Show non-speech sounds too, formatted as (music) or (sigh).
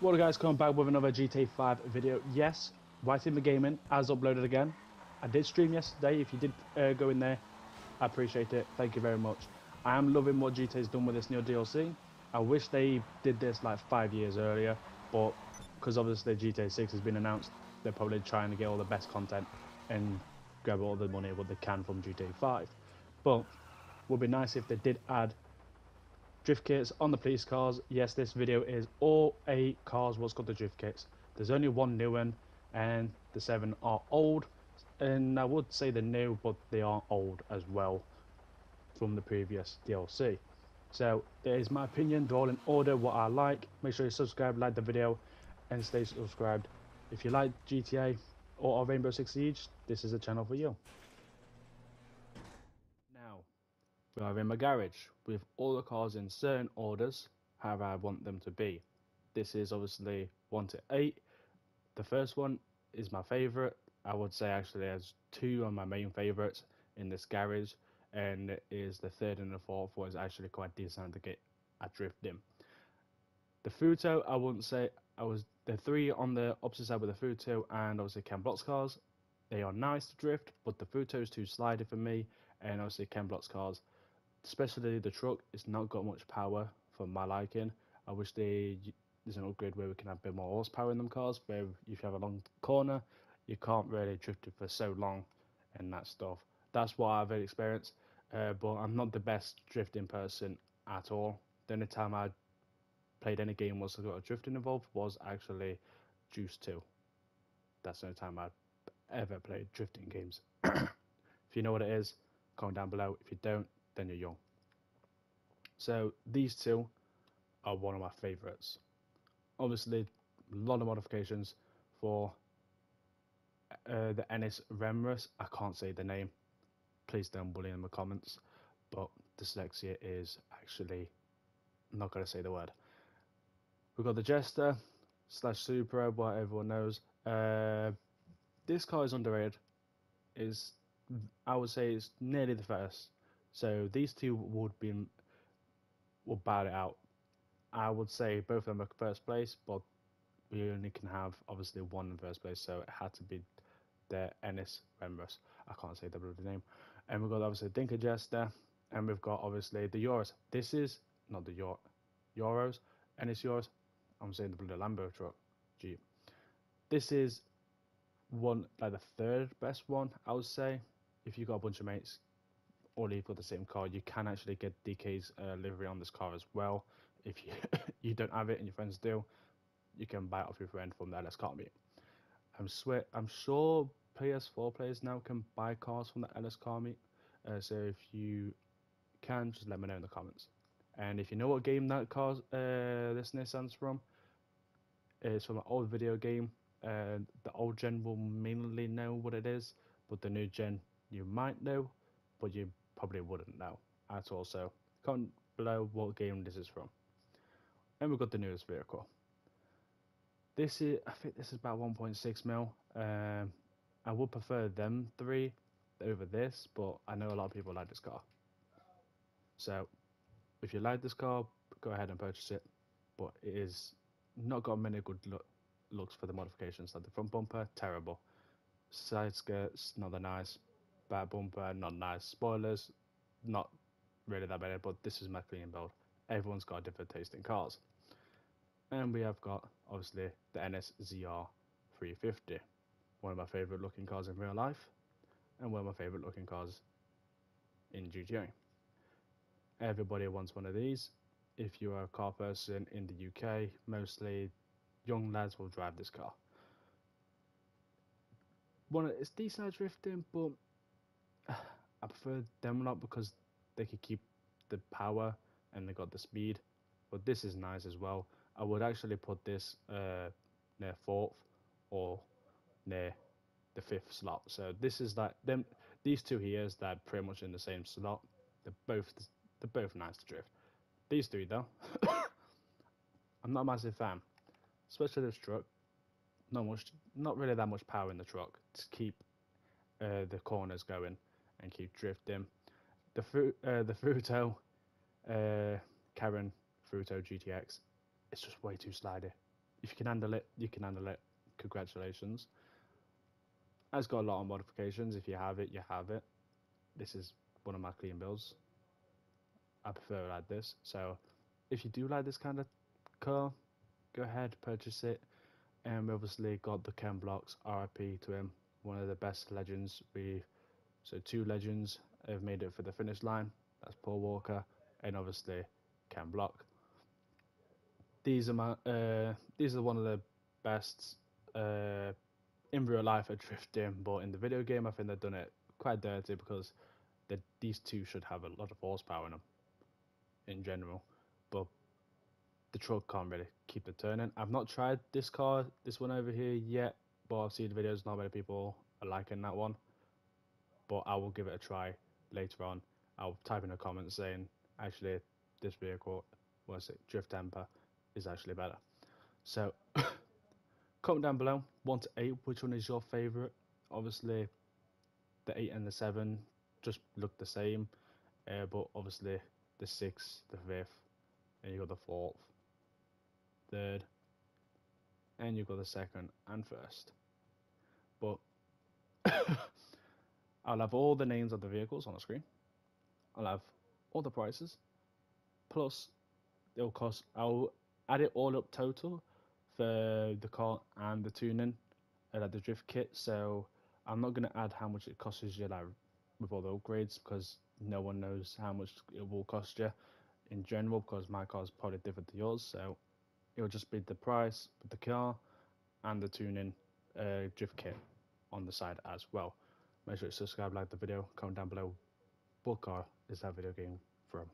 What up guys, coming back with another GTA 5 video. Yes, White Timber Gaming has uploaded again. I did stream yesterday, if you did uh, go in there, I appreciate it. Thank you very much. I am loving what GTA's done with this new DLC. I wish they did this like five years earlier, but because obviously GTA 6 has been announced, they're probably trying to get all the best content and grab all the money what they can from GTA 5. But would be nice if they did add drift kits on the police cars. Yes, this video is all eight cars what's called the drift kits. There's only one new one, and the seven are old. And I would say they're new, but they are old as well from the previous DLC. So, there is my opinion. They're all in order, what I like. Make sure you subscribe, like the video, and stay subscribed. If you like GTA or Rainbow Six Siege, this is a channel for you. Now, we are in my garage with all the cars in certain orders, how I want them to be. This is obviously 1 to 8. The first one is my favourite. I would say actually there's two of my main favourites in this garage, and is the third and the fourth was actually quite decent to get a drift in. The Futo, I wouldn't say I was the three on the opposite side with the Futo and obviously Ken Block's cars. They are nice to drift, but the Futo is too slidey for me, and obviously Ken Block's cars especially the truck, it's not got much power for my liking. I wish they there's an upgrade where we can have a bit more horsepower in them cars. Where if you have a long corner, you can't really drift it for so long and that stuff. That's what I've experienced. Uh, but I'm not the best drifting person at all. The only time I played any game was got a drifting involved was actually Juice 2. That's the only time I've ever played drifting games. (coughs) if you know what it is, comment down below. If you don't, then you're young. So these two are one of my favourites. Obviously, a lot of modifications for uh, the Ennis Remrus. I can't say the name. Please don't bully in the comments. But dyslexia is actually I'm not going to say the word. We've got the Jester slash Supra, what everyone knows. Uh, this car is underrated. Is I would say it's nearly the first so these two would be will bat it out. I would say both of them are first place, but we only can have obviously one in first place, so it had to be the Ennis Remrus. I can't say the bloody name. And we've got obviously Dinka Jester, and we've got obviously the Euros. This is not the Euro, Euros, Ennis Euros. I'm saying the bloody Lambo truck, Jeep. This is one like the third best one, I would say. If you've got a bunch of mates, or you've the same car, you can actually get DK's uh, livery on this car as well. If you (laughs) you don't have it and your friends do, you can buy it off your friend from the LS car meet. I'm swear I'm sure PS4 players now can buy cars from the LS car meet. Uh, so if you can, just let me know in the comments. And if you know what game that car uh, this Nissan's from, it's from an old video game. Uh, the old gen will mainly know what it is, but the new gen you might know, but you probably wouldn't know at all. So comment below what game this is from. And we've got the newest vehicle. This is, I think this is about 1.6 mil. Um, I would prefer them three over this, but I know a lot of people like this car. So, if you like this car, go ahead and purchase it. But it is not got many good look, looks for the modifications. Like the front bumper, terrible. Side skirts, not that nice bad bumper, not nice. Spoilers, not really that bad, but this is my clean build. Everyone's got a different taste in cars. And we have got, obviously, the Ennis ZR 350. One of my favourite looking cars in real life, and one of my favourite looking cars in GTA. Everybody wants one of these. If you're a car person in the UK, mostly young lads will drive this car. One, it's decent drifting, but I prefer them a lot because they could keep the power and they got the speed. But this is nice as well. I would actually put this uh, near fourth or near the fifth slot. So this is like them. These two here is that pretty much in the same slot. They're both they're both nice to drift. These three though, (coughs) I'm not a massive fan, especially this truck. Not much, not really that much power in the truck to keep uh, the corners going and keep drifting. The fruit, uh, the Fruto, uh, Karin Fruto GTX, it's just way too slidey. if you can handle it, you can handle it. Congratulations. It's got a lot of modifications. If you have it, you have it. This is one of my clean builds. I prefer it like this. So if you do like this kind of car, go ahead, purchase it. And we obviously got the Ken Blocks, RIP to him, one of the best legends. We so two legends have made it for the finish line. That's Paul Walker and obviously Ken Block. These are my uh, these are one of the best uh, in real life at drifting, but in the video game I think they've done it quite dirty because these two should have a lot of horsepower in them in general, but the truck can't really keep it turning. I've not tried this car, this one over here yet, but I've seen videos. Not many people are liking that one, but I will give it a try later on. I'll type in a comment saying actually this vehicle, was it Drift Tampa, is actually better. So (coughs) comment down below one to eight, which one is your favorite? Obviously, the eight and the seven just look the same, uh, but obviously the sixth, the fifth, and you got the fourth, third, and you got the second and first. But (coughs) (coughs) I'll have all the names of the vehicles on the screen. I'll have all the prices, plus it'll cost. I'll add it all up total for the car and the tuning, and the drift kit. So I'm not gonna add how much it costs you like with all the upgrades because no one knows how much it will cost you in general because my car is probably different to yours. So it'll just be the price the car and the tuning uh, drift kit on the side as well. Make sure to subscribe, like the video, comment down below what car is that video game from.